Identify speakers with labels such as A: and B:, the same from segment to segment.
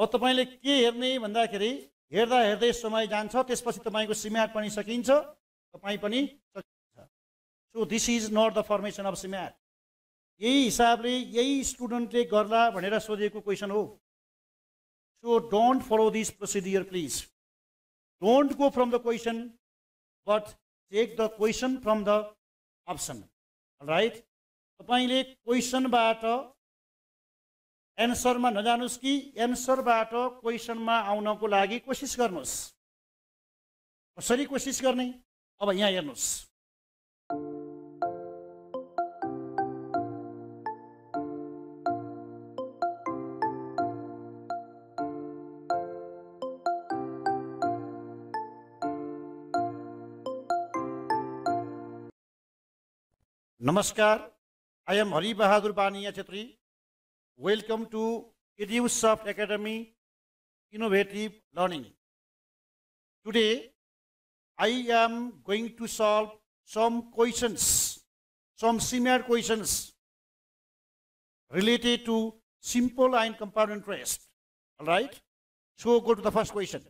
A: अब तपाईँले के हेर्ने भन्दाखेरि हेर्दा हेर्दै समय जान्छ त्यसपछि तपाईँको सिम्याट पनि सकिन्छ तपाईँ पनि सकिन्छ। So this is not the formation of CMAT. यही हिसाबले यही स्टुडेन्टले गर्ला भनेर सोधिएको क्वेसन हो। So don't follow this procedure please don't go from the question but take the question from the option right तपाईँले क्वेसनबाट एन्सरमा नजानुहोस् कि एन्सरबाट क्वेसनमा आउनको लागि कोसिस गर्नुहोस् कसरी कोसिस गर्ने? अब यहाँ हेर्नुहोस् नमस्कार I am Hari Bahadur Baniya Chhetri Welcome to EduSoft Academy Innovative Learning. Today, I am going to solve some questions, some similar questions related to simple and compound interest. All right? So go to the first question.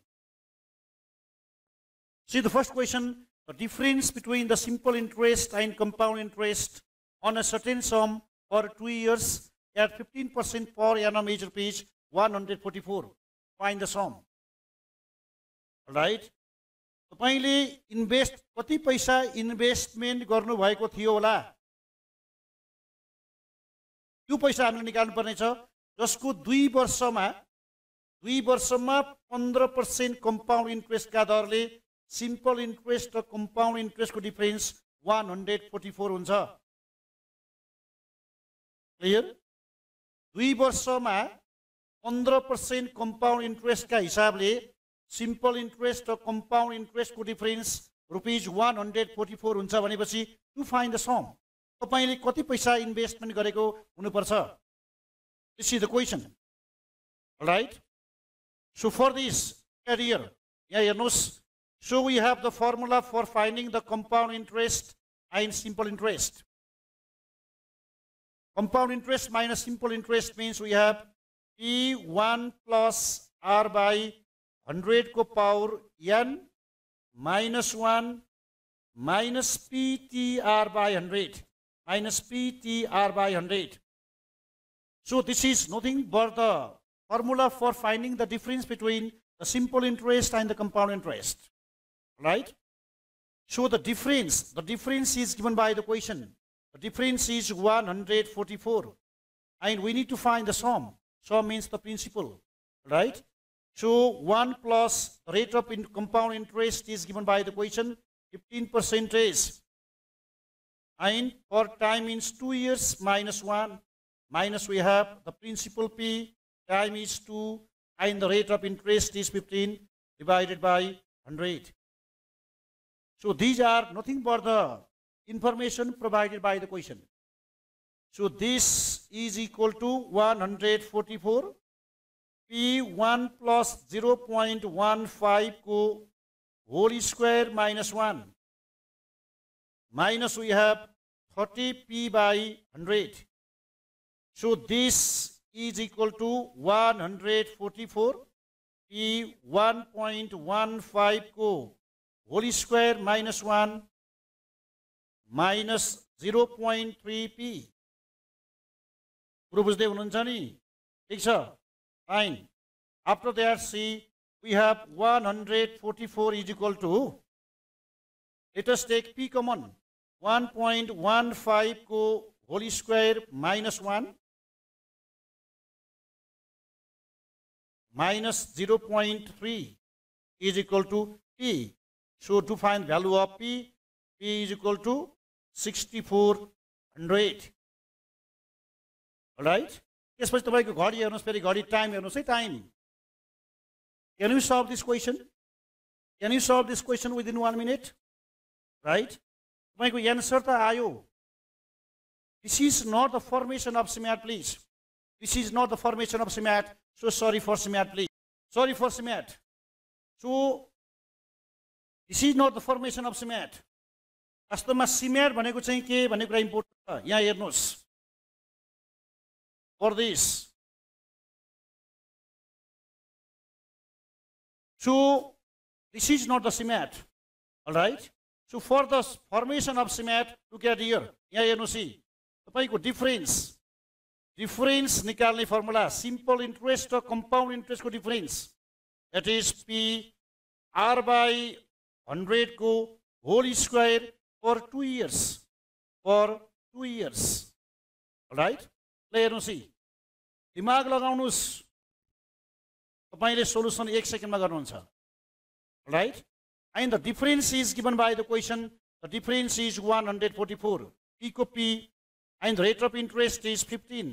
A: See the first question, the difference between the simple interest and compound interest on a certain sum for two years at 15% per annum age rupees 144. Find the sum. Right तपाईँले invest कति पैसा investment गर्नुभएको थियो होला? त्यो पैसा हामीले पर्नेछ जसको दुई वर्षमा दुई वर्षमा पन्ध्र पर्सेन्ट कम्पाउन्ड इन्ट्रेस्टका दरले सिम्पल इन्ट्रेस्ट र compound इन्ट्रेस्टको difference one hundred forty four हुन्छ। क्लियर दुई वर्षमा पन्ध्र पर्सेन्ट कम्पाउन्ड इन्ट्रेस्टका हिसाबले सिम्पल इन्ट्रेस्ट र compound इन्ट्रेस्टको difference rupees one hundred forty four हुन्छ भनेपछि टु फाइन्ड द सम तपाईँले कति पैसा इन्भेस्टमेन्ट गरेको हुनुपर्छ? This is the question right so for this area यहाँ हेर्नुहोस्। So we have the formula for finding the compound interest and simple interest Compound interest minus simple interest means we have P1 plus R by 100 ko power N minus 1 minus PTR by 100 minus PTR by 100. So this is nothing but the formula for finding the difference between the simple interest and the compound interest. Right? So the difference, the difference is given by the question. The difference is 144. And we need to find the sum. Sum means the principal, right? So 1 plus rate of in compound interest is given by the question 15 percentage. And for time means 2 years minus 1 minus we have the principal P, time is 2 and the rate of interest is 15 divided by 100. So these are nothing but the information provided by the question. So this is equal to 144. P1 plus 0.15 ko whole square minus 1. Minus we have 30p by 100. So this is equal to 144 p 1.15 ko whole square minus 1 minus zero point three P. कुरो बुझ्दै हुनुहुन्छ नि ठिक छ? Fine after that see we have one hundred forty four is equal to let's take P common one point one फाइभको whole square minus one minus 0.3 is equal to p. So to find value of p, p is equal to 6400 right त्यसपछि तपाईँको घडी हेर्नुहोस् फेरि घडी time हेर्नुहोस् है time can you solve this question can you solve this question within one minute right तपाईँको answer त आयो this is not the formation of CMAT please this is not the formation of CMAT so sorry for CMAT please sorry for CMAT so this is not the formation of CMAT वास्तवमा CMAT भनेको चाहिँ के भन्ने कुरा important छ यहाँ हेर्नुहोस् for this this is not the CMAT. All right? So for the formation of CMAT, look at here. यहाँ हेर्नुहोस् है तपाईँको डिफरेन्स डिफरेन्स निकाल्ने फर्मुला सिम्पल इन्ट्रेस्ट र compound इन्ट्रेस्टको difference that is P R by हन्ड्रेडको whole square for two years for two years right ल हेर्नुहोस् है दिमाग लगाउनुहोस्। तपाईँले सोल्युसन एक सेकेन्डमा गर्नुहुन्छ। Right and the difference is given by the question the difference is one hundred forty four pico P and rate of interest is fifteen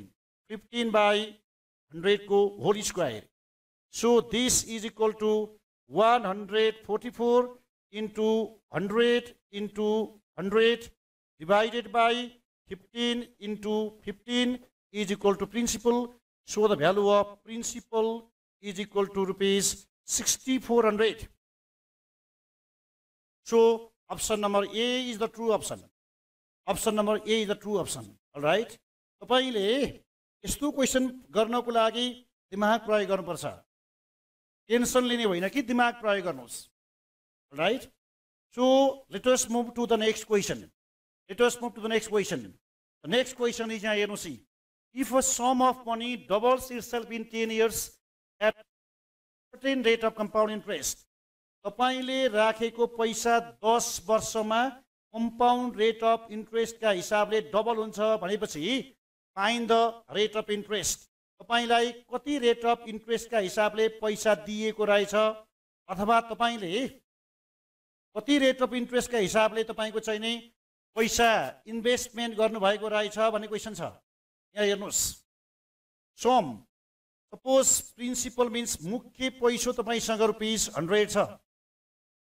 A: fifteen by हन्ड्रेडको whole square so this is equal to one hundred forty four into hundred into hundred divided by 15 into 15 is equal to principal. So the value of principal is equal to rupees 6400. So option number A is the true option. Option number A is the true option. All right. तपाईँले यस्तो question गर्नको लागि दिमाग प्रयोग गर्नुपर्छ tension लिने होइन कि दिमाग प्रयोग गर्नुहोस् right so let's move to the next question let us move to the next question. The next question is here, see. If a sum of money doubles itself in 10 years at certain rate of compound interest, तपाईँले राखेको पैसा दस वर्षमा compound rate of इन्ट्रेस्टका हिसाबले double हुन्छ भनेपछि find the rate of interest तपाईँलाई कति रेट अफ इन्ट्रेस्टका हिसाबले पैसा दिएको रहेछ अथवा तपाईँले कति रेट अफ इन्ट्रेस्टका हिसाबले तपाईँको चाहिँ नि पैसा इन्भेस्टमेन्ट गर्नुभएको रहेछ भन्ने क्वेसन छ। यहाँ हेर्नुहोस्। सोम सपोज प्रिन्सिपल मिन्स मुख्य पैसो तपाईँसँग रुपिस हन्ड्रेड छ।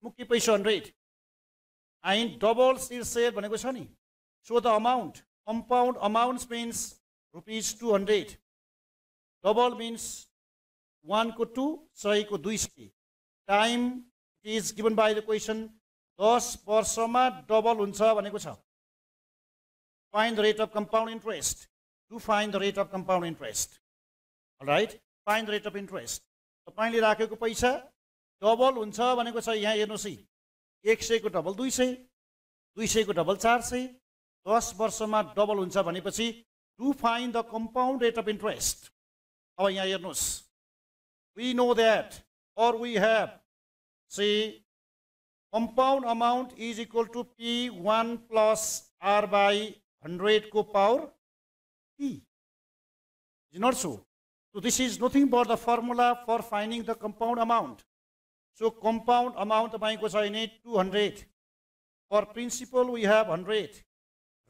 A: मुख्य पैसो हन्ड्रेड एन्ड डबल सिल सेयर भनेको छ नि। So the amount compound amount means rupees two hundred double means वानको टू सयको दुई सय। Time is given by the question दस वर्षमा डबल हुन्छ भनेको छ। Find the rate of compound interest to find the rate of compound interest right find the rate of interest तपाईँले राखेको पैसा डबल हुन्छ भनेको छ यहाँ हेर्नुहोस् है। एक सयको डबल दुई सय दुई सयको डबल चार सय दस वर्षमा डबल हुन्छ भनेपछि to find the compound rate of interest अब यहाँ हेर्नुहोस्। We know that or we have C compound amount is equal to P1 plus R by 100 ko power P. Is not so. So this is nothing but the formula for finding the compound amount. So compound amount तपाईँको चाहिने 200. For principal we have 100.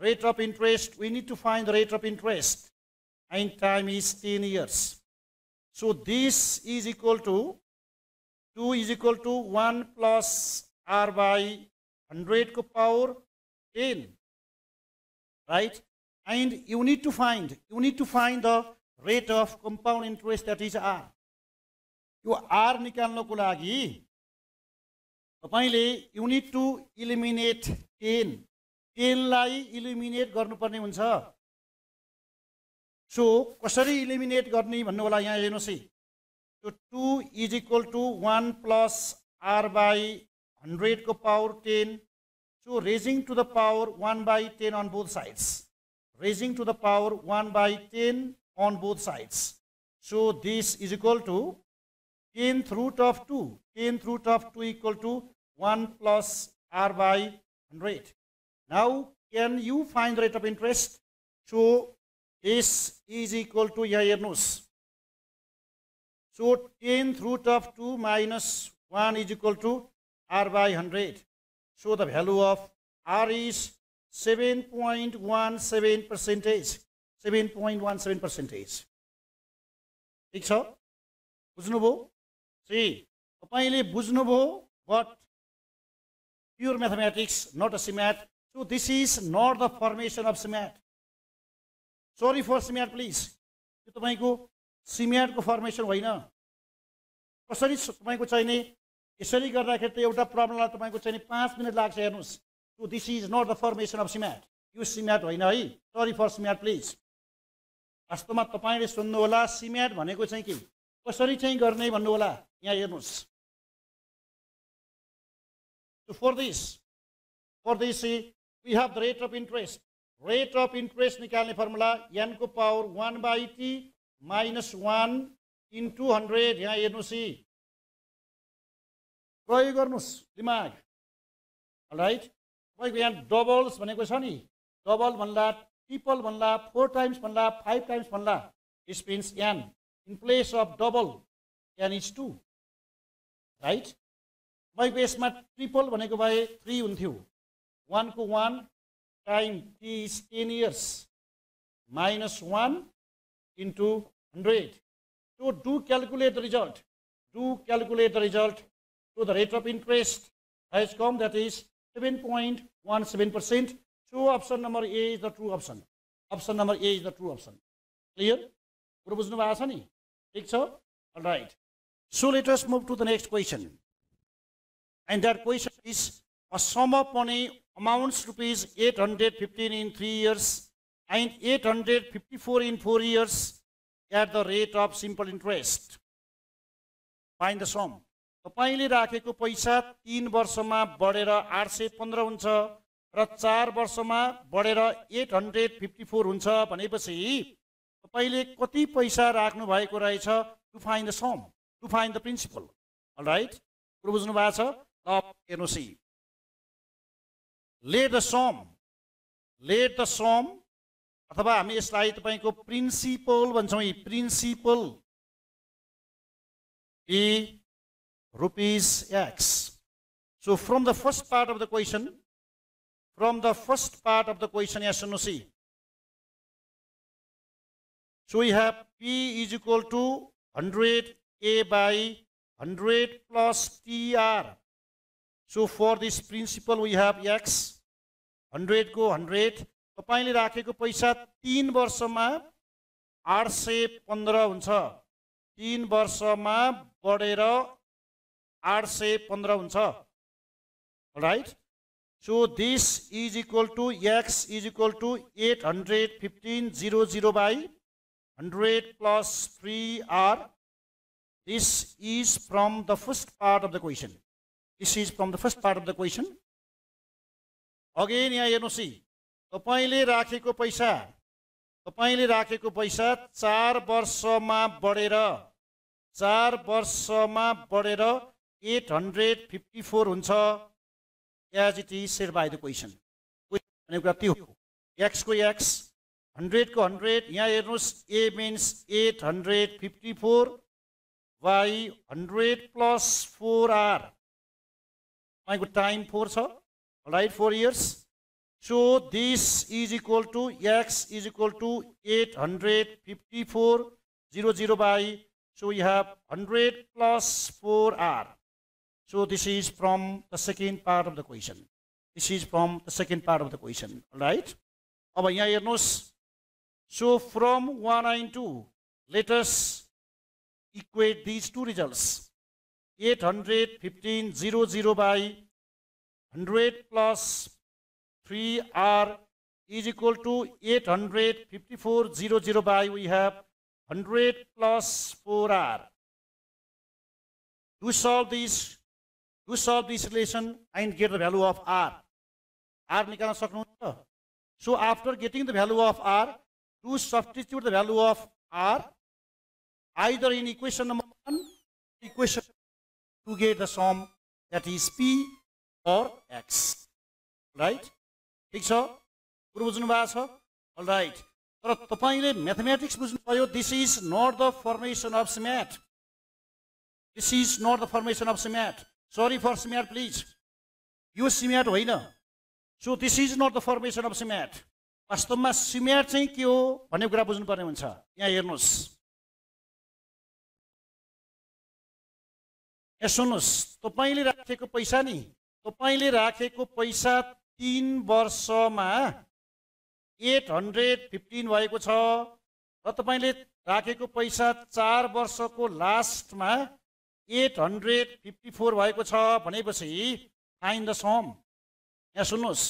A: Rate of interest, we need to find the rate of interest. And time is 10 years. So this is equal to two is equal to one plus R by हन्ड्रेडको power ten right? And you need to find you need to find the rate of compound interest that is R यो R निकाल्नको लागि तपाईँले you need to eliminate ten टेनलाई eliminate गर्नुपर्ने हुन्छ। So कसरी eliminate गर्ने भन्नु होला यहाँ हेर्नुहोस् है। त्यो two is equal to one plus R by 100 ko power 10. So raising to the power 1 by 10 on both sides. Raising to the power 1 by 10 on both sides. So this is equal to 10th root of 2. 10th root of 2 equal to 1 plus r by 100. Now can you find the rate of interest? So this is equal to here So 10th root of 2 minus 1 is equal to R by 100. So the value of R is 7.17 percentage. 7.17 percentage. ठिक छ बुझ्नुभयो see तपाईँले बुझ्नुभयो but pure mathematics not a CMAT so this is not the formation of CMAT sorry for CMAT please यो तपाईँको सिम्याटको formation होइन। कसरी तपाईँको चाहिने यसरी गर्दाखेरि त एउटा प्रब्लमलाई तपाईँको चाहिँ पाँच मिनट लाग्छ हेर्नुहोस्। To this is not the formation of CMAT यो सिम्याट होइन है। सरी फर सिम्याट प्लिज वास्तवमा तपाईँले सुन्नुहोला सिम्याट भनेको चाहिँ के? कसरी चाहिँ गर्ने भन्नु होला यहाँ हेर्नुहोस्। This, for this, see, we have the rate of interest. Rate of interest निकाल्ने फर्मुला n को power one by T minus one into hundred यहाँ हेर्नुहोस् है प्रयोग गर्नुहोस् दिमाग। राइट तपाईँको यहाँ डबल्स भनेको छ नि। डबल भन्ला ट्रिपल भन्ला फोर टाइम्स भन्ला फाइभ टाइम्स भन्ला means N in place of double N is two right तपाईँको यसमा ट्रिपल भनेको भए थ्री हुन्थ्यो। वानको one time T is ten years minus one into hundred So do calculate the result. Do calculate the result. So the rate of interest has come that is 7.17%. So option number A is the true option. Option number A is the true option. Clear? कुरो बुझ्नु भएको छ नि ठिक छ right so let us move to the next question. And that question is a sum of money amounts rupees 815 in 3 years and 854 in 4 years at the rate of simple interest. Find the sum. तपाईँले राखेको पैसा तिन वर्षमा बढेर आठ सय पन्ध्र हुन्छ र चार वर्षमा बढेर एट हन्ड्रेड फिफ्टी फोर हुन्छ भनेपछि तपाईँले कति पैसा राख्नु भएको रहेछ to find the sum to find the principal right कुरो बुझ्नु भएको छ ल हेर्नुहोस् let the sum let the sum अथवा हामी यसलाई तपाईँको प्रिन्सिपल भन्छौँ। यी principal a rupees X. So from the first part of the question from the first part of the question यहाँ सुन्नुहोस् है So we have P is equal to 100 A by 100 plus TR. So for this principle we have X 100 को 100 तपाईँले राखेको पैसा तिन वर्षमा आठ सय पन्ध्र हुन्छ। तिन वर्षमा बढेर आठ सय पन्ध्र हुन्छ। Right so this is equal to X is equal to eight hundred fifteen zero zero by hundred plus three R this is from the first part of the question this is from the first part of the question again यहाँ हेर्नुहोस्। तपाईँले राखेको पैसा तपाईँले राखेको पैसा चार वर्षमा बढेर चार वर्षमा बढेर एट हन्ड्रेड फिफ्टी फोर हुन्छ। As it is said by the question भनेको कुरा त्यो एक्सको एक्स हन्ड्रेडको हन्ड्रेड यहाँ हेर्नुहोस् A means eight hundred fifty four by hundred plus four R तपाईँको टाइम फोर छ। Right four years So this is equal to x is equal to 854 0 0 by so we have 100 plus 4r. So this is from the second part of the question. This is from the second part of the question. Right? यहाँ हेर्नुहोस् So from 192 let us equate these two results. 815 0 0 by 100 plus 3r is equal to 854 0 0 by we have 100 plus 4r. To solve this, to solve this relation and get the value of r. r निकाल्न सक्नुहुन्छ So after getting the value of r, to substitute the value of r either in equation number 1 equation to get the sum that is p or x. Right? ठिक छ? कुरो बुझ्नु भएको छ? Right तर तपाईँले म्याथमेटिक्स बुझ्नुभयो this is not the formation of cement this is not the formation of cement sorry for cement please यो सिमेट होइन। So this is not the formation of cement वास्तवमा सिमेट चाहिँ के हो भन्ने कुरा बुझ्नुपर्ने हुन्छ। यहाँ हेर्नुहोस्। यहाँ सुन्नुहोस्। तपाईँले राखेको पैसा नि। तपाईँले राखेको पैसा तिन वर्षमा एट हन्ड्रेड फिफ्टिन भएको छ र तपाईँले राखेको पैसा चार वर्षको लास्टमा एट हन्ड्रेड फिफ्टी फोर भएको छ भनेपछि फाइन द सम। यहाँ सुन्नुहोस्।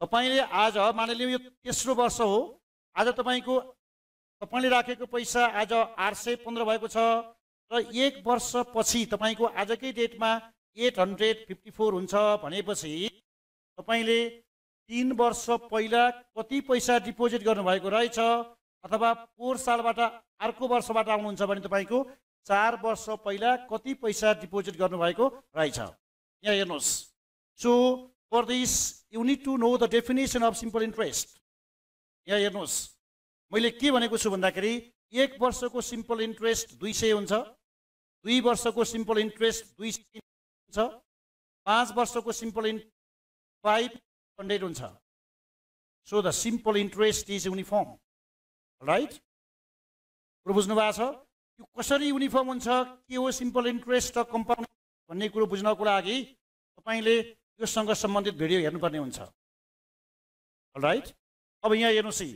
A: तपाईँले आज मानिलिउँ यो तेस्रो वर्ष हो। आज तपाईँको तपाईँले राखेको पैसा आज आठ सय पन्ध्र भएको छ र एक वर्षपछि तपाईँको आजकै डेटमा एट हन्ड्रेड फिफ्टी फोर हुन्छ भनेपछि तपाईँले तिन वर्ष पहिला कति पैसा डिपोजिट गर्नुभएको रहेछ अथवा पोहोर सालबाट अर्को वर्षबाट आउनुहुन्छ भने तपाईँको चार वर्ष पहिला कति पैसा डिपोजिट गर्नुभएको रहेछ? यहाँ हेर्नुहोस्। So for this you need to know the definition of simple interest यहाँ हेर्नुहोस्। मैले के भनेको छु भन्दाखेरि एक वर्षको सिम्पल इन्ट्रेस्ट दुई सय हुन्छ दुई वर्षको सिम्पल इन्ट्रेस्ट दुई सय हुन्छ? पाँच वर्षको सिम्पल इन फाइभ हन्ड्रेड हुन्छ। So the simple interest is uniform right कुरो बुझ्नु भएको छ? यो कसरी युनिफर्म हुन्छ? के हो सिम्पल इन्ट्रेस्ट र कम्पाउन्ड भन्ने कुरो बुझ्नको लागि तपाईँले योसँग सम्बन्धित भिडियो हेर्नुपर्ने हुन्छ। राइट अब यहाँ हेर्नुहोस् है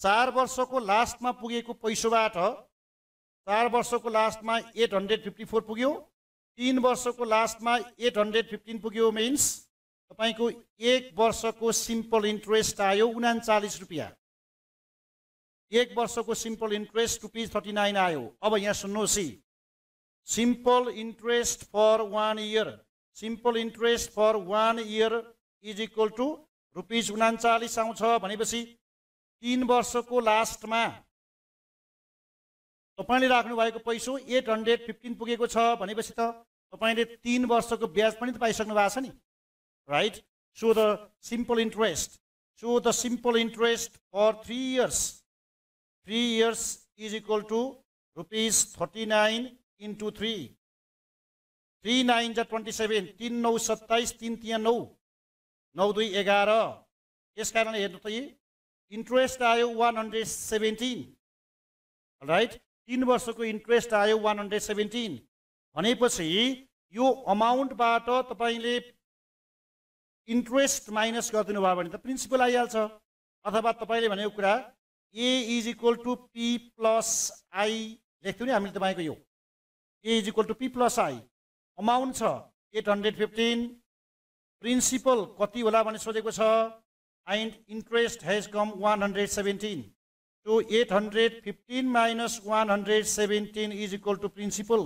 A: चार वर्षको लास्टमा पुगेको पैसोबाट चार वर्षको लास्टमा एट हन्ड्रेड फिफ्टी फोर पुग्यो। तिन वर्षको लास्टमा एट हन्ड्रेड फिफ्टिन पुग्यो मिन्स। तपाईँको एक वर्षको सिम्पल इन्ट्रेस्ट आयो उनाचालिस रुपियाँ। एक वर्षको simple interest rupees thirty nine आयो। अब यहाँ सुन्नुहोस् है। Simple interest for one year. Simple interest for one year is equal to rupees उनाचालिस आउँछ भनेपछि तिन वर्षको लास्टमा तपाईँले राख्नुभएको पैसो एट हन्ड्रेड फिफ्टिन पुगेको छ भनेपछि त तपाईँले तिन वर्षको ब्याज पनि त पाइसक्नु भएको छ नि right so the simple interest so the simple interest for three years three years is equal to rupees thirty nine into three three nine जा ट्वेन्टी सेभेन तिन नौ सत्ताइस तिन तिन नौ। नौ दुई एघार। यस कारणले हेर्नु त इन्ट्रेस्ट आयो वान हन्ड्रेड सेभेन्टिन राइट तिन वर्षको इन्ट्रेस्ट आयो वान हन्ड्रेड सेभेन्टिन भनेपछि यो अमाउन्टबाट तपाईँले इन्ट्रेस्ट माइनस गरिदिनु भयो भने त प्रिन्सिपल आइहाल्छ। अथवा तपाईँले भनेको कुरा A is equal to P plus I लेख्थ्यौँ नि हामीले तपाईँको यो। A is equal to P plus I amount छ एट हन्ड्रेड फिफ्टिन प्रिन्सिपल कति होला भनेर सोधेको छ। And interest has come one hundred seventeen to eight hundred fifteen minus one hundred seventeen is equal to principal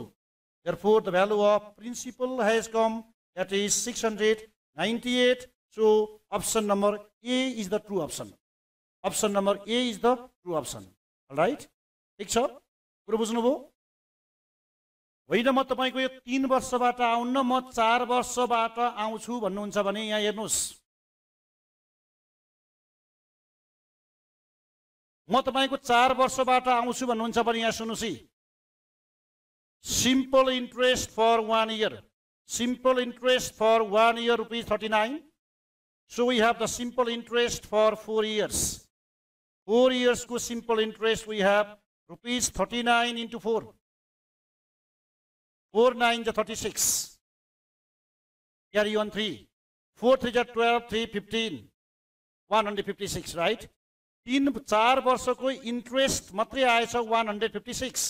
A: therefore the value of principal has come that is 698 so option number a is the true option option number a is the true option all right ठिक छ कुरो बुझ्नुभयो होइन म तपाईँको यो तिन वर्षबाट आउन्न म चार वर्षबाट आउँछु भन्नुहुन्छ भने यहाँ हेर्नुहोस् म तपाईँको चार वर्षबाट आउँछु भन्नुहुन्छ भने यहाँ सुन्नुहोस् है simple interest for one year simple interest for one year rupees thirty nine so we have the simple interest for four years four इयर्सको simple interest we have rupees thirty nine into four four nine जा thirty six carry one three four three जा twelve three fifteen one hundred fifty six right तिन चार वर्षको interest मात्रै आएछ one hundred fifty six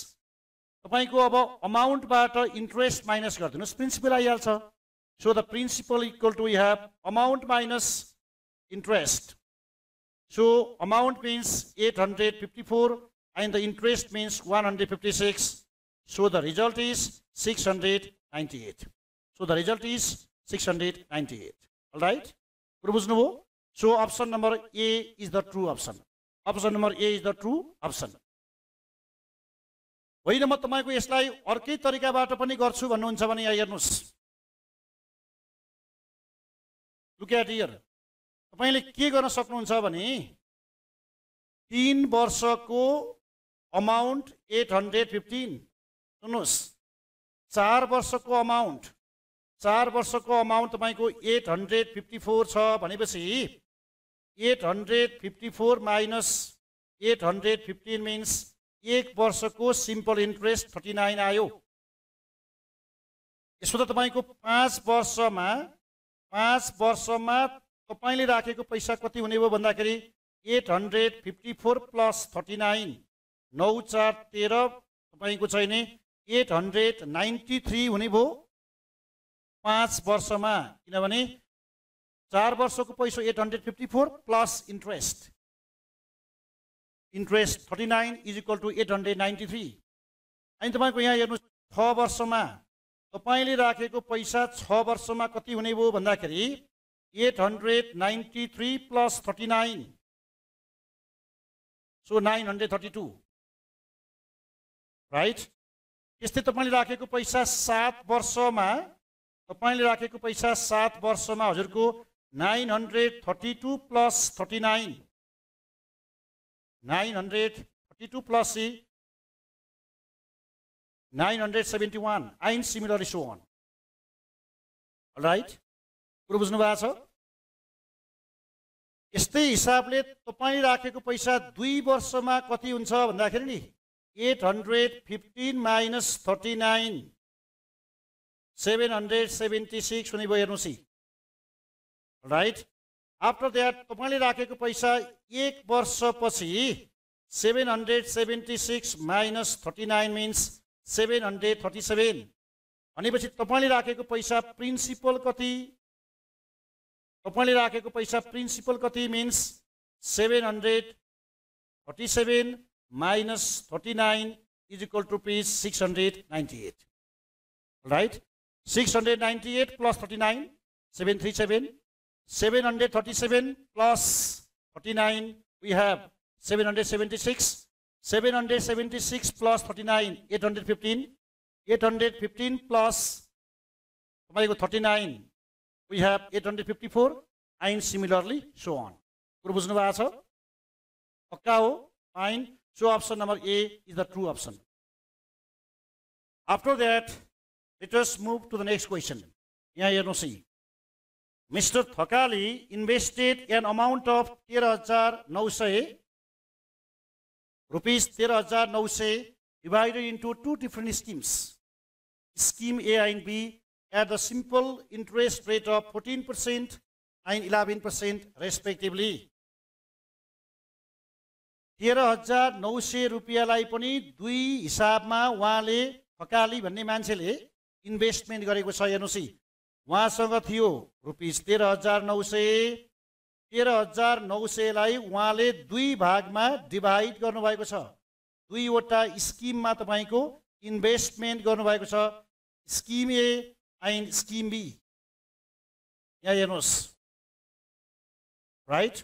A: तपाईँको अब अमाउन्टबाट इन्ट्रेस्ट माइनस गरिदिनुहोस्। प्रिन्सिपल आइहाल्छ। So the principal equal to have amount minus interest so amount means eight hundred fifty four and the interest means one hundred fifty six so the result is six hundred ninety eight so the result is six hundred ninety eight right कुरो बुझ्नुभयो? So option number A is the true option option number A is the true option होइन म तपाईँको यसलाई अर्कै तरिकाबाट पनि गर्छु भन्नुहुन्छ भने यहाँ हेर्नुहोस्। लुक्याट इयर तपाईँले के गर्न सक्नुहुन्छ भने तिन वर्षको अमाउन्ट एट हन्ड्रेड फिफ्टिन सुन्नुहोस् चार वर्षको अमाउन्ट चार वर्षको अमाउन्ट तपाईँको एट हन्ड्रेड फिफ्टी फोर छ भनेपछि eight hundred fifty four minus eight hundred fifteen means एक वर्षको सिम्पल इन्ट्रेस्ट थर्टी नाइन आयो। यसो त तपाईँको पाँच वर्षमा पाँच वर्षमा तपाईँले राखेको पैसा कति हुने भयो भन्दाखेरि eight hundred fifty four plus thirty nine नौ चार तेह्र तपाईँको छैन एट हन्ड्रेड नाइन्टी थ्री हुने भयो पाँच वर्षमा। किनभने चार वर्षको पैसा eight hundred fifty four plus interest. Interest thirty nine is equal to eight hundred ninety three अनि तपाईँको यहाँ हेर्नु छ वर्षमा तपाईँले राखेको पैसा छ वर्षमा कति हुने भयो भन्दाखेरि eight hundred ninety three plus thirty nine so nine hundred thirty two right त्यस्तै तपाईँले राखेको पैसा सात वर्षमा तपाईँले राखेको पैसा सात वर्षमा हजुरको nine hundred thirty two plus thirty nine nine hundred thirty two plus see nine hundred seventy one आइन सिमिलरली सो अन राइट कुरो बुझ्नु भएको छ? यस्तै हिसाबले तपाईँ राखेको पैसा दुई वर्षमा कति हुन्छ भन्दाखेरि नि eight hundred fifteen minus thirty nine seven hundred seventy six हुने भयो हेर्नुहोस् राइट आफ्टर द्याट तपाईँले राखेको पैसा एक वर्षपछि seven hundred seventy six minus thirty nine means seven hundred thirty seven भनेपछि तपाईँले राखेको पैसा प्रिन्सिपल कति? तपाईँले राखेको पैसा प्रिन्सिपल कति means seven hundred thirty seven minus thirty nine is equal to P is six hundred ninety eight right six hundred ninety eight plus thirty nine seven three seven seven hundred thirty seven plus thirty nine we have seven hundred seventy six seven hundred seventy six plus thirty nine eight hundred fifteen eight hundred fifteen plus तपाईँको thirty nine we have eight hundred fifty four आइन similarly so on कुरो बुझ्नु भएको छ पक्का हो fine so option number A is the true option after that let us move to the next question यहाँ हेर्नुहोस् है mister Thakali invested an amount of तेह्र हजार नौ सय rupees 13,900 divided into two different schemes. Scheme A and B at the simple interest rate of 14% and 11% respectively. तेह्र हजार नौ सय रुपियाँलाई पनि दुई हिसाबमा उहाँले फकाली भन्ने मान्छेले इन्भेस्टमेन्ट गरेको छ हेर्नुहोस् उहाँसँग थियो रुपिस तेह्र हजार नौ सय। तेह्र हजार नौ सयलाई उहाँले दुई भागमा डिभाइड गर्नुभएको छ। दुईवटा स्किममा तपाईँको इन्भेस्टमेन्ट गर्नुभएको छ। Scheme A and scheme B. यहाँ हेर्नुहोस्। राइट?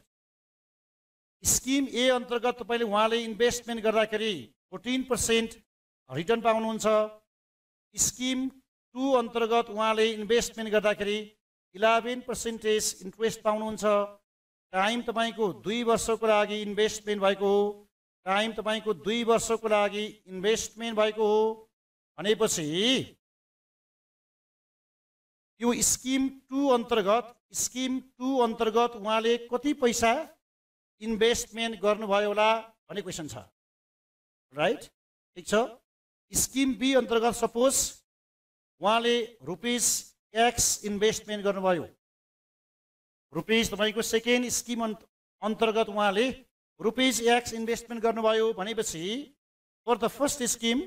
A: स्किम ए अन्तर्गत तपाईँले उहाँले इन्भेस्टमेन्ट गर्दाखेरि फोर्टिन पर्सेन्ट रिटर्न पाउनुहुन्छ। स्किम टू अन्तर्गत उहाँले इन्भेस्टमेन्ट गर्दाखेरि इलेभेन पर्सेन्टेज इन्ट्रेस्ट पाउनुहुन्छ। टाइम तपाईँको दुई वर्षको लागि इन्भेस्टमेन्ट भएको हो। टाइम तपाईँको दुई वर्षको लागि इन्भेस्टमेन्ट भएको हो। भनेपछि यो स्किम टू अन्तर्गत स्किम टू अन्तर्गत उहाँले कति पैसा इन्भेस्टमेन्ट गर्नुभयो होला भन्ने क्वेसन छ। राइट? ठिक छ? स्किम बी अन्तर्गत सपोज उहाँले रुपिस एक्स इन्भेस्टमेन्ट गर्नुभयो। रुपिस तपाईँको सेकेन्ड स्किम अन्तर्गत उहाँले रुपिस एक्स इन्भेस्टमेन्ट गर्नुभयो भनेपछि for the first scheme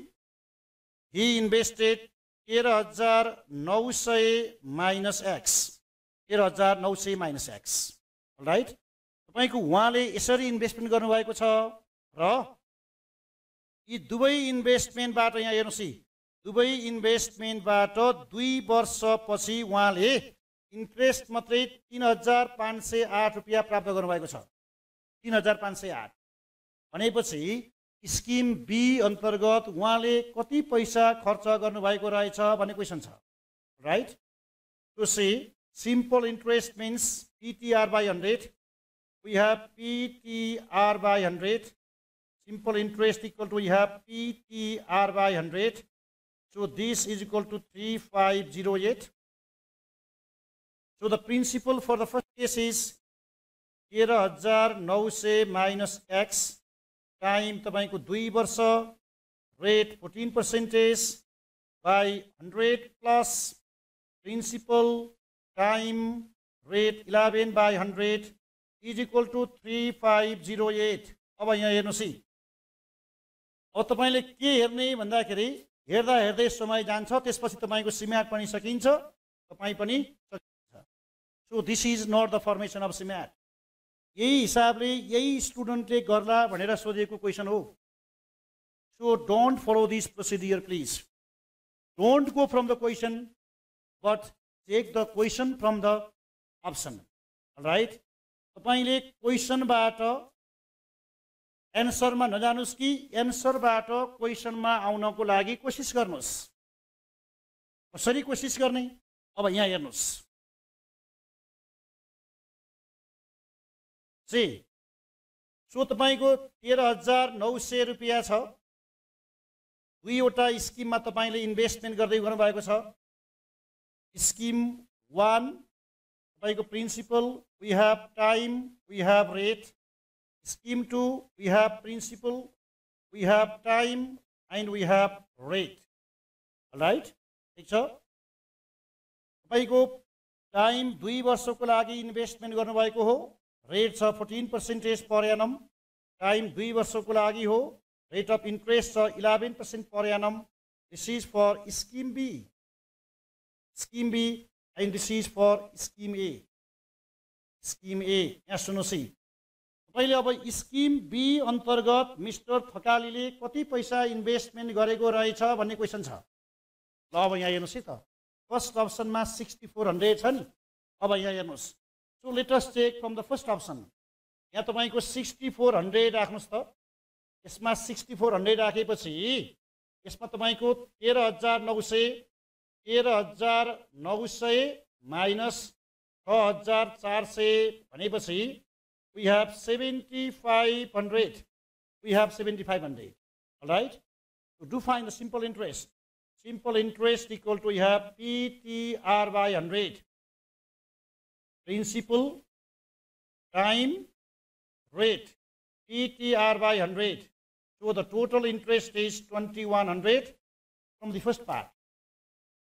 A: he invested तेह्र हजार नौ सय माइनस एक्स तेह्र हजार नौ सय माइनस एक्स राइट तपाईँको उहाँले यसरी इन्भेस्टमेन्ट गर्नुभएको छ र यी दुवै इन्भेस्टमेन्टबाट यहाँ हेर्नुहोस् दुवै इन्भेस्टमेन्टबाट दुई वर्षपछि उहाँले इन्ट्रेस्ट मात्रै तिन हजार पाँच सय आठ रुपियाँ प्राप्त गर्नुभएको छ। तिन हजार पाँच सय आठ। भनेपछि स्किम बी अन्तर्गत उहाँले कति पैसा खर्च गर्नुभएको रहेछ भन्ने क्वेसन छ। Right? To see simple interest means PTR by hundred. We have PTR by hundred. Simple interest equal to we have PTR by hundred. Equal to three five zero eight So the principle for the first case is तेह्र हजार नौ सय minus x time तपाईँको दुई वर्ष rate fourteen percentage by hundred plus principal time rate eleven by hundred is equal to three five zero eight अब यहाँ हेर्नुहोस् है। अब तपाईँले के हेर्ने भन्दाखेरि हेर्दा हेर्दै समय जान्छ त्यसपछि तपाईँको सिम्याट पनि सकिन्छ तपाईँ पनि so this is not the formation of cement यही हिसाबले यही स्टुडेन्टले गर्ला भनेर सोधेको क्वेसन हो। So don't follow this procedure please don't go from the question but take the question from the option right तपाईँले क्वेसनबाट एन्सरमा नजानुहोस् कि एन्सरबाट क्वेसनमा आउनको लागि कोसिस गर्नुहोस्। कसरी कोसिस गर्ने? अब यहाँ हेर्नुहोस्। से सो तपाईँको तेह्र हजार नौ सय रुपियाँ छ। दुईवटा स्किममा तपाईँले इन्भेस्टमेन्ट गर्दै गर्नुभएको छ। स्किम वान तपाईँको principal we have time we have rate scheme two we have principal we have time and we have rate right ठिक छ तपाईँको टाइम दुई वर्षको लागि इन्भेस्टमेन्ट गर्नुभएको हो रेट छ fourteen percentage per annum time दुई वर्षको लागि हो रेट अफ इन्ट्रेस्ट छ eleven percent per annum this is for scheme B scheme B and this is for scheme A scheme A यहाँ सुन्नुहोस् तपाईँले अब स्किम बी अन्तर्गत मिस्टर थकालीले कति पैसा इन्भेस्टमेन्ट गरेको रहेछ भन्ने क्वेसन छ। ल अब यहाँ हेर्नुहोस् है त। फर्स्ट अप्सनमा सिक्सटी फोर हन्ड्रेड छ नि। अब यहाँ हेर्नुहोस्। So let's check from the first option यहाँ तपाईँको सिक्सटी फोर हन्ड्रेड राख्नुहोस् त। यसमा सिक्सटी फोर हन्ड्रेड राखेपछि यसमा तपाईँको तेह्र हजार नौ सय तेह्र हजार नौ सय माइनस छ हजार चार सय भनेपछि we have 7500. We have 7500. All right? So do find the simple interest. Simple interest equal to we have PTR by 100. Principal time rate. PTR by 100. So the total interest is 2100 from the first part.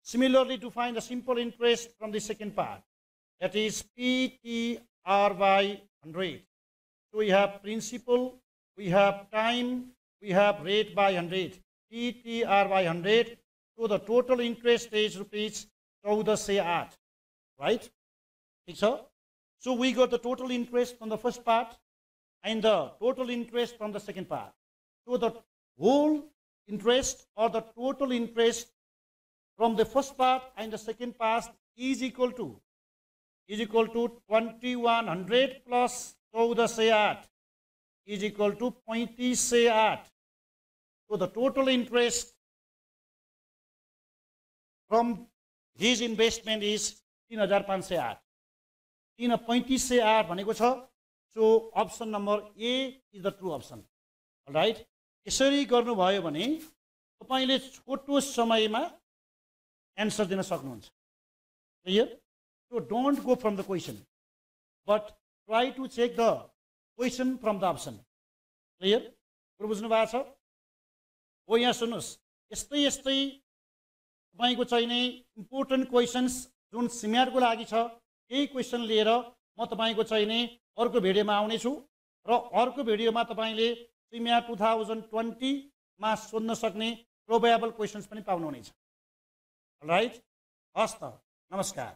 A: Similarly, to find the simple interest from the second part, that is PTR by 100. So we have principal, we have time, we have rate by 100. PTR by 100. So the total interest is rupees 14 right? So, so we got the total interest from the first part and the total interest from the second part. So the whole interest or the total interest from the first part and the second part is equal to is equal to 2100 plus 14 से आठ is equal to 35 से आठ. So the total interest from his investment is 3508. किन पैँतिस सय आठ भनेको छ। So option number A is the true option right यसरी गर्नुभयो भने तपाईँले छोटो समयमा एन्सर दिन सक्नुहुन्छ। Clear so don't go from the question but try to check the question from the option clear कुरो बुझ्नु भएको छ हो यहाँ सुन्नुहोस् यस्तै यस्तै तपाईँको चाहिने इम्पोर्टेन्ट क्वेसन्स जुन सिमियारको लागि छ केही क्वेसन लिएर म तपाईँको चाहिने अर्को भिडियोमा आउनेछु। र अर्को भिडियोमा तपाईँले सिमिया टु थाउजन्ड ट्वेन्टीमा सोध्न सक्ने प्रोभाएबल क्वेसन्स पनि पाउनुहुनेछ। राइट हस् त नमस्कार।